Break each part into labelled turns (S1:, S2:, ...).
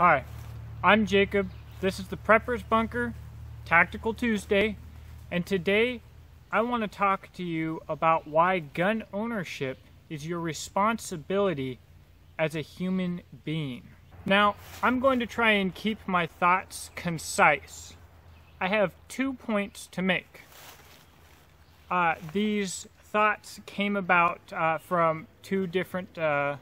S1: Hi, I'm Jacob. This is the Prepper's Bunker, Tactical Tuesday, and today I want to talk to you about why gun ownership is your responsibility as a human being. Now, I'm going to try and keep my thoughts concise. I have two points to make. Uh, these thoughts came about uh, from two different uh,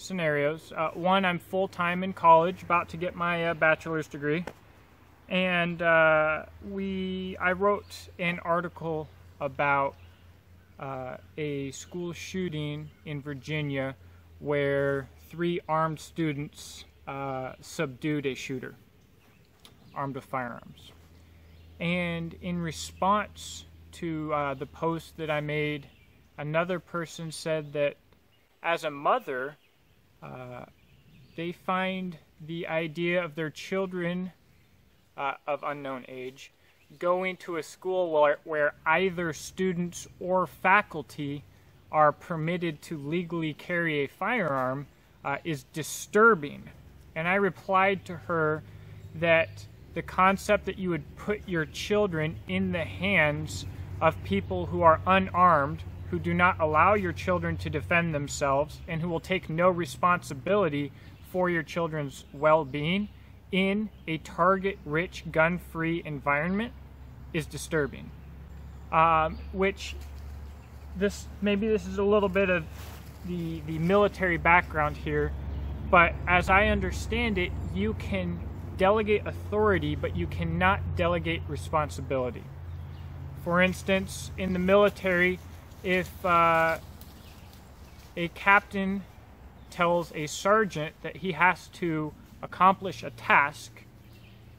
S1: scenarios. Uh, one, I'm full time in college, about to get my uh, bachelor's degree, and uh, we I wrote an article about uh, a school shooting in Virginia where three armed students uh, subdued a shooter armed with firearms. And in response to uh, the post that I made, another person said that as a mother, uh, they find the idea of their children uh, of unknown age going to a school where, where either students or faculty are permitted to legally carry a firearm uh, is disturbing. And I replied to her that the concept that you would put your children in the hands of people who are unarmed who do not allow your children to defend themselves and who will take no responsibility for your children's well being in a target rich, gun free environment is disturbing. Um, which this maybe this is a little bit of the, the military background here, but as I understand it, you can delegate authority, but you cannot delegate responsibility. For instance, in the military, if uh, a captain tells a sergeant that he has to accomplish a task,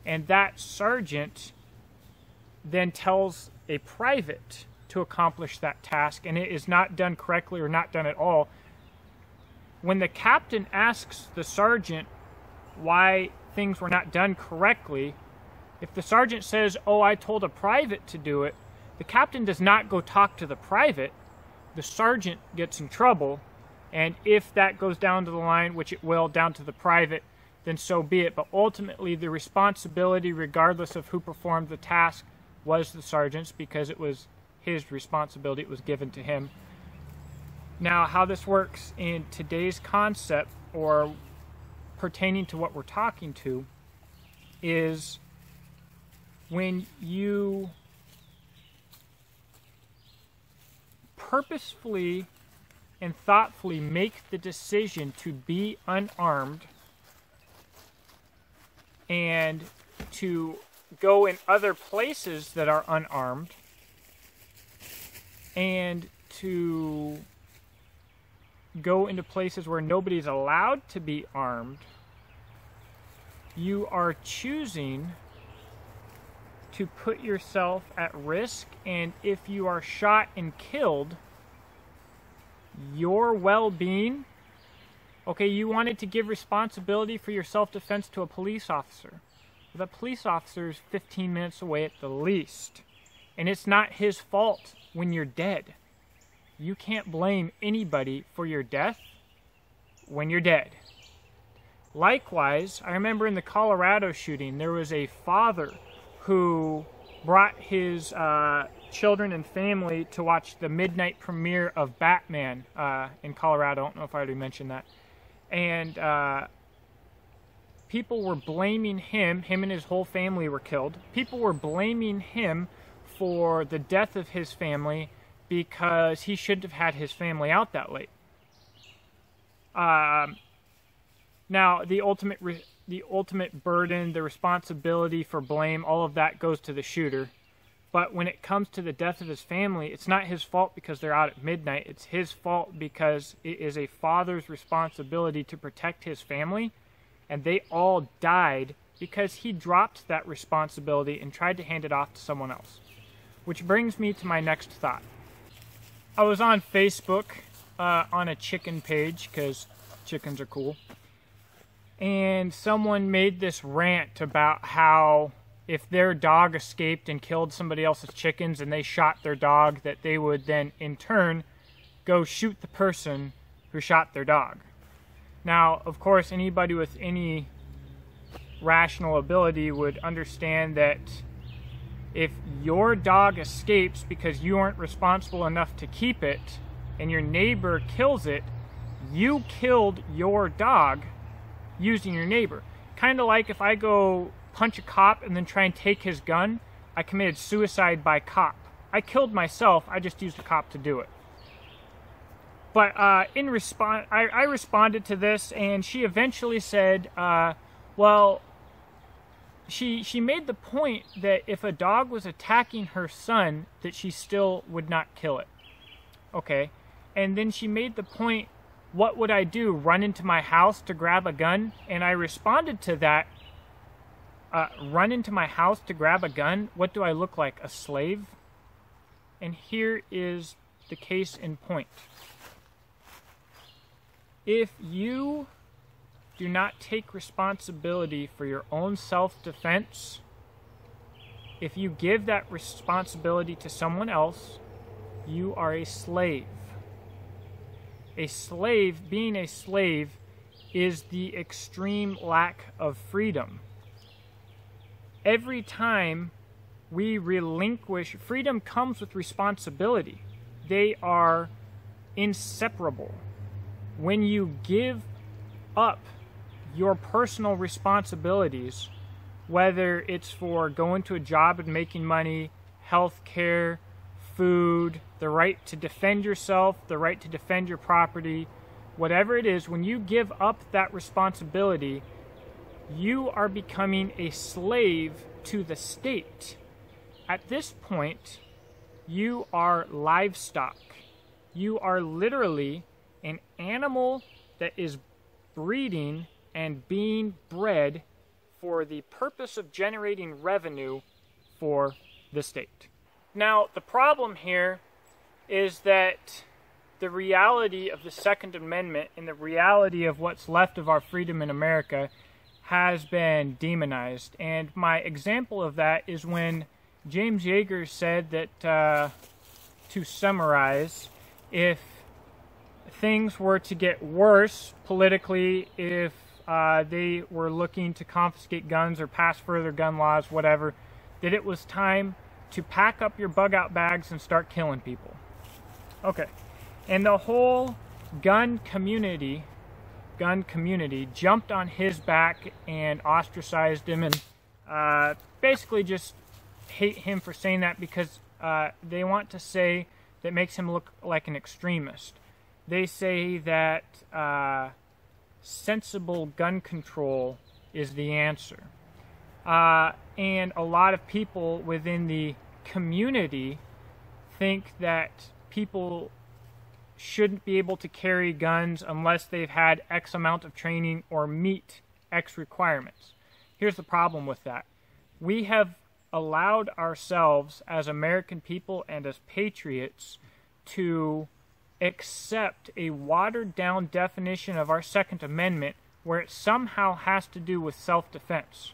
S1: and that sergeant then tells a private to accomplish that task, and it is not done correctly or not done at all, when the captain asks the sergeant why things were not done correctly, if the sergeant says, Oh, I told a private to do it, the captain does not go talk to the private, the sergeant gets in trouble, and if that goes down to the line, which it will, down to the private, then so be it. But ultimately, the responsibility, regardless of who performed the task, was the sergeant's because it was his responsibility, it was given to him. Now, how this works in today's concept or pertaining to what we're talking to is when you purposefully and thoughtfully make the decision to be unarmed and to go in other places that are unarmed and to go into places where nobody's allowed to be armed, you are choosing to put yourself at risk, and if you are shot and killed, your well being. Okay, you wanted to give responsibility for your self defense to a police officer. The police officer is 15 minutes away at the least. And it's not his fault when you're dead. You can't blame anybody for your death when you're dead. Likewise, I remember in the Colorado shooting, there was a father who brought his uh, children and family to watch the midnight premiere of Batman uh, in Colorado. I don't know if I already mentioned that. And uh, people were blaming him, him and his whole family were killed. People were blaming him for the death of his family because he shouldn't have had his family out that late. Um, now, the ultimate the ultimate burden, the responsibility for blame, all of that goes to the shooter. But when it comes to the death of his family, it's not his fault because they're out at midnight. It's his fault because it is a father's responsibility to protect his family. And they all died because he dropped that responsibility and tried to hand it off to someone else. Which brings me to my next thought. I was on Facebook uh, on a chicken page because chickens are cool. And someone made this rant about how if their dog escaped and killed somebody else's chickens and they shot their dog, that they would then in turn go shoot the person who shot their dog. Now, of course, anybody with any rational ability would understand that if your dog escapes because you aren't responsible enough to keep it and your neighbor kills it, you killed your dog using your neighbor. Kind of like if I go punch a cop and then try and take his gun, I committed suicide by cop. I killed myself, I just used a cop to do it. But uh, in response, I, I, responded to this, and she eventually said, uh, "Well, she she made the point that if a dog was attacking her son, that she still would not kill it. Okay, and then she made the point, what would I do? Run into my house to grab a gun? And I responded to that. Uh, run into my house to grab a gun? What do I look like? A slave? And here is the case in point. If you do not take responsibility for your own self defense, if you give that responsibility to someone else, you are a slave. A slave, being a slave, is the extreme lack of freedom. Every time we relinquish, freedom comes with responsibility. They are inseparable. When you give up your personal responsibilities, whether it's for going to a job and making money, health care, food, the right to defend yourself, the right to defend your property, whatever it is, when you give up that responsibility, you are becoming a slave to the state. At this point, you are livestock. You are literally an animal that is breeding and being bred for the purpose of generating revenue for the state. Now, the problem here is that the reality of the Second Amendment and the reality of what's left of our freedom in America has been demonized. And my example of that is when James Yeager said that, uh, to summarize, if things were to get worse politically, if uh, they were looking to confiscate guns or pass further gun laws, whatever, that it was time to pack up your bug out bags and start killing people. Okay. And the whole gun community, gun community, jumped on his back and ostracized him and uh, basically just hate him for saying that because uh, they want to say that makes him look like an extremist. They say that uh, sensible gun control is the answer. Uh, and a lot of people within the community think that people shouldn't be able to carry guns unless they've had X amount of training or meet X requirements. Here's the problem with that we have allowed ourselves as American people and as patriots to accept a watered down definition of our Second Amendment where it somehow has to do with self defense.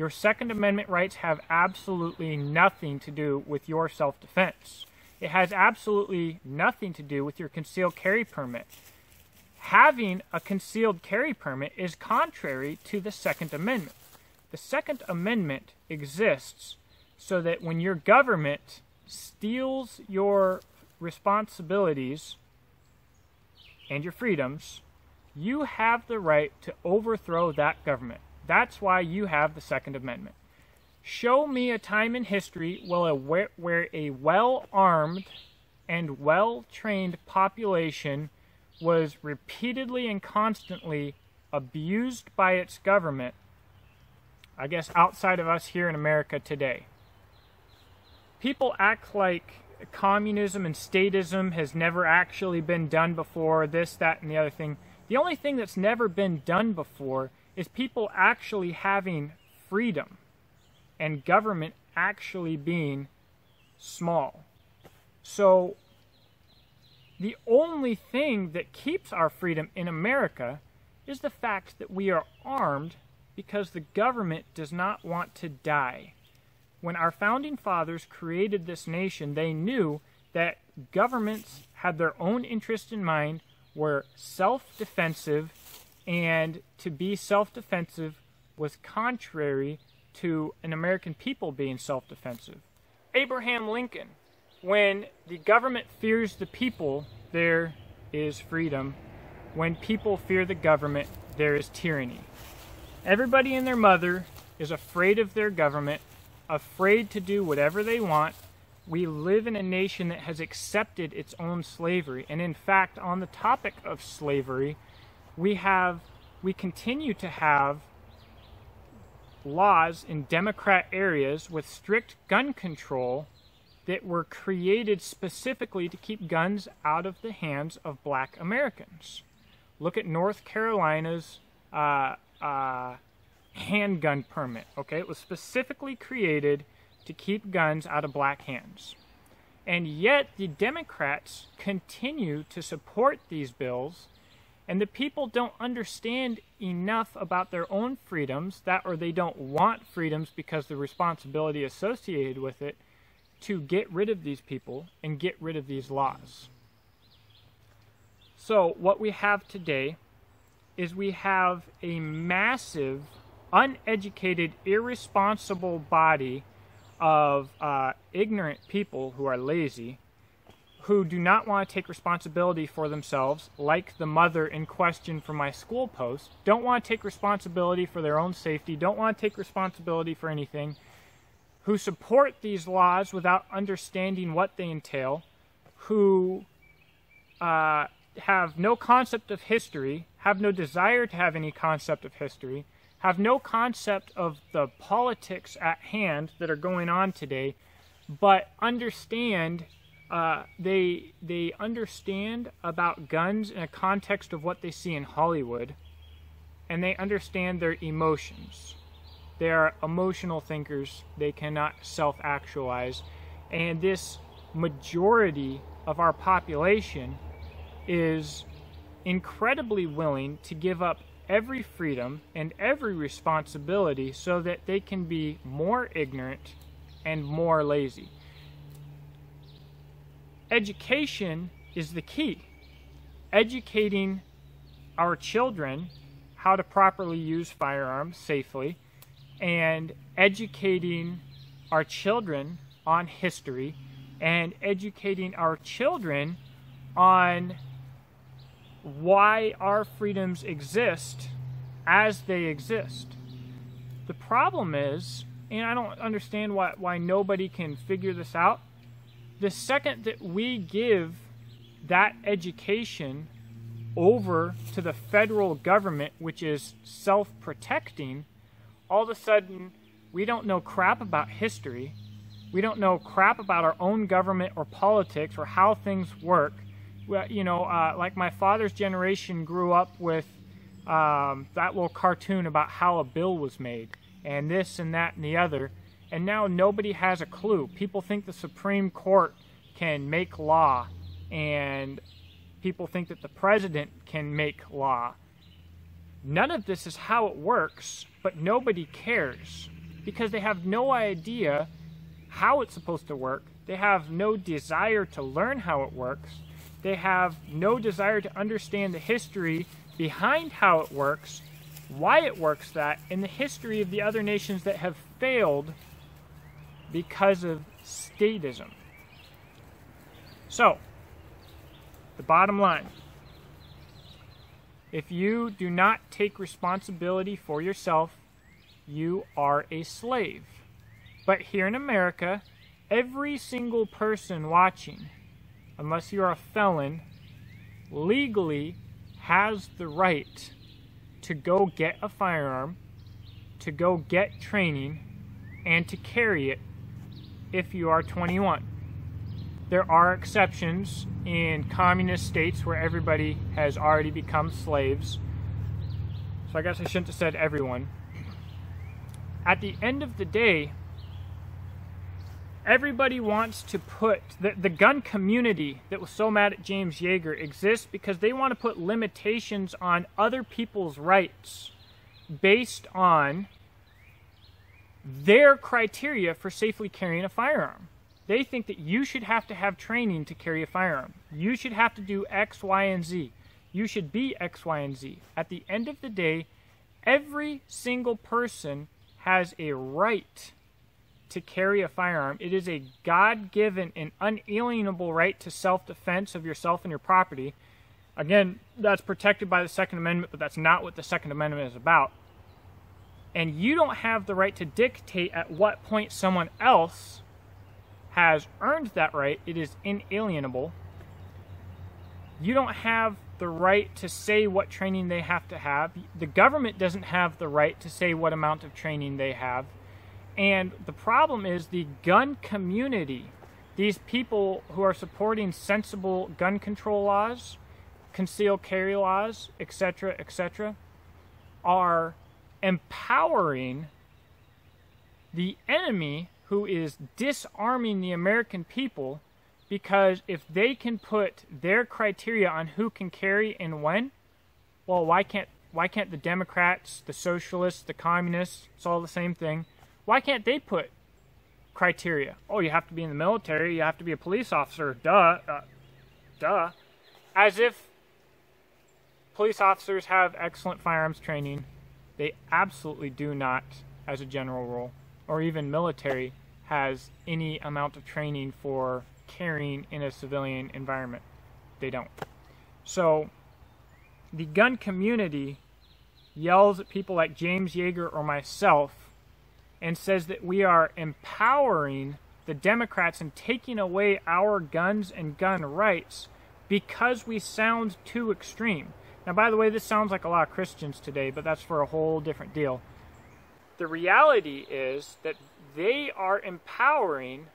S1: Your Second Amendment rights have absolutely nothing to do with your self defense. It has absolutely nothing to do with your concealed carry permit. Having a concealed carry permit is contrary to the Second Amendment. The Second Amendment exists so that when your government steals your responsibilities and your freedoms, you have the right to overthrow that government. That's why you have the Second Amendment. Show me a time in history where a well armed and well trained population was repeatedly and constantly abused by its government, I guess outside of us here in America today. People act like communism and statism has never actually been done before, this, that, and the other thing. The only thing that's never been done before is people actually having freedom and government actually being small. So, the only thing that keeps our freedom in America is the fact that we are armed because the government does not want to die. When our founding fathers created this nation, they knew that governments had their own interest in mind, were self defensive, and to be self defensive was contrary to an American people being self defensive. Abraham Lincoln, when the government fears the people, there is freedom. When people fear the government, there is tyranny. Everybody and their mother is afraid of their government, afraid to do whatever they want. We live in a nation that has accepted its own slavery. And in fact, on the topic of slavery, we have we continue to have laws in Democrat areas with strict gun control that were created specifically to keep guns out of the hands of black Americans. Look at North Carolina's uh, uh, handgun permit. Okay, it was specifically created to keep guns out of black hands. And yet, the Democrats continue to support these bills and the people don't understand enough about their own freedoms, that or they don't want freedoms because the responsibility associated with it, to get rid of these people and get rid of these laws. So, what we have today is we have a massive, uneducated, irresponsible body of uh, ignorant people who are lazy who do not want to take responsibility for themselves, like the mother in question from my school post, don't want to take responsibility for their own safety, don't want to take responsibility for anything, who support these laws without understanding what they entail, who uh, have no concept of history, have no desire to have any concept of history, have no concept of the politics at hand that are going on today, but understand uh, they they understand about guns in a context of what they see in Hollywood, and they understand their emotions. They are emotional thinkers. They cannot self-actualize, and this majority of our population is incredibly willing to give up every freedom and every responsibility so that they can be more ignorant and more lazy education is the key. Educating our children how to properly use firearms safely and educating our children on history and educating our children on why our freedoms exist as they exist. The problem is, and I don't understand why, why nobody can figure this out, the second that we give that education over to the federal government, which is self protecting, all of a sudden we don't know crap about history. We don't know crap about our own government or politics or how things work. You know, uh, like my father's generation grew up with um, that little cartoon about how a bill was made and this and that and the other and now nobody has a clue. People think the Supreme Court can make law, and people think that the president can make law. None of this is how it works, but nobody cares because they have no idea how it's supposed to work. They have no desire to learn how it works. They have no desire to understand the history behind how it works, why it works that, and the history of the other nations that have failed because of statism. So, the bottom line if you do not take responsibility for yourself, you are a slave. But here in America, every single person watching, unless you're a felon, legally has the right to go get a firearm, to go get training, and to carry it if you are 21. There are exceptions in communist states where everybody has already become slaves. So I guess I shouldn't have said everyone. At the end of the day, everybody wants to put the, the gun community that was so mad at James Yeager exists because they want to put limitations on other people's rights based on their criteria for safely carrying a firearm. They think that you should have to have training to carry a firearm. You should have to do X, Y, and Z. you should be X, Y, and Z. At the end of the day, every single person has a right to carry a firearm. It is a God given and unalienable right to self defense of yourself and your property. Again, that's protected by the Second Amendment, but that's not what the Second Amendment is about. And you don't have the right to dictate at what point someone else has earned that right. It is inalienable. You don't have the right to say what training they have to have. The government doesn't have the right to say what amount of training they have. And the problem is the gun community, these people who are supporting sensible gun control laws, concealed carry laws, etc., etc., are empowering the enemy who is disarming the American people because if they can put their criteria on who can carry and when, well, why can't why can't the Democrats, the socialists, the communists, it's all the same thing, why can't they put criteria? Oh, you have to be in the military, you have to be a police officer, duh, uh, duh. As if police officers have excellent firearms training they absolutely do not, as a general rule, or even military has any amount of training for carrying in a civilian environment. They don't. So the gun community yells at people like James Yeager or myself and says that we are empowering the Democrats and taking away our guns and gun rights because we sound too extreme. Now, by the way, this sounds like a lot of Christians today, but that's for a whole different deal. The reality is that they are empowering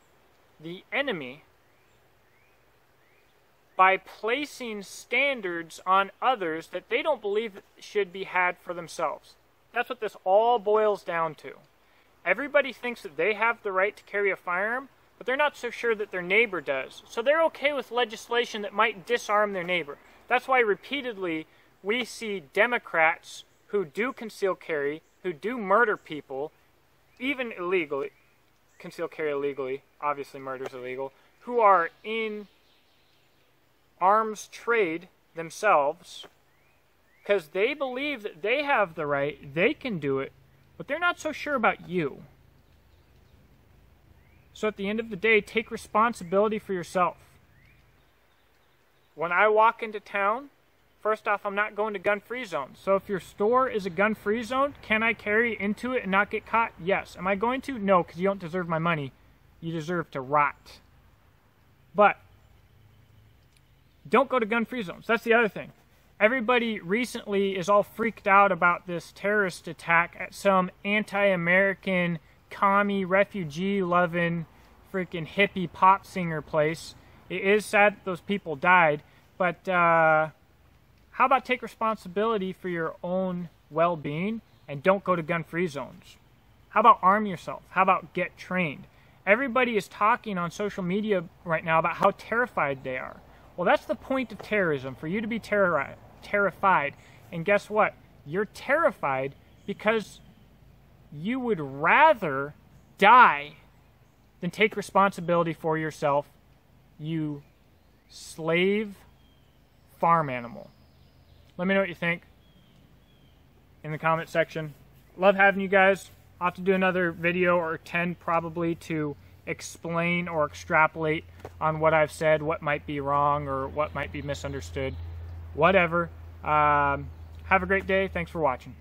S1: the enemy by placing standards on others that they don't believe should be had for themselves. That's what this all boils down to. Everybody thinks that they have the right to carry a firearm, but they're not so sure that their neighbor does. So they're okay with legislation that might disarm their neighbor. That's why repeatedly we see Democrats who do conceal carry, who do murder people, even illegally, conceal carry illegally, obviously murder is illegal, who are in arms trade themselves because they believe that they have the right, they can do it, but they're not so sure about you. So at the end of the day, take responsibility for yourself. When I walk into town, First off, I'm not going to gun-free zones. So if your store is a gun-free zone, can I carry into it and not get caught? Yes. Am I going to? No, because you don't deserve my money. You deserve to rot. But don't go to gun-free zones. That's the other thing. Everybody recently is all freaked out about this terrorist attack at some anti-American, commie, refugee-loving, freaking hippie pop singer place. It is sad that those people died, but uh, how about take responsibility for your own well being and don't go to gun free zones? How about arm yourself? How about get trained? Everybody is talking on social media right now about how terrified they are. Well, that's the point of terrorism for you to be terri- terrified. And guess what? You're terrified because you would rather die than take responsibility for yourself, you slave farm animal. Let me know what you think in the comment section. Love having you guys. I'll have to do another video or 10 probably to explain or extrapolate on what I've said, what might be wrong or what might be misunderstood. Whatever. Um, have a great day. Thanks for watching.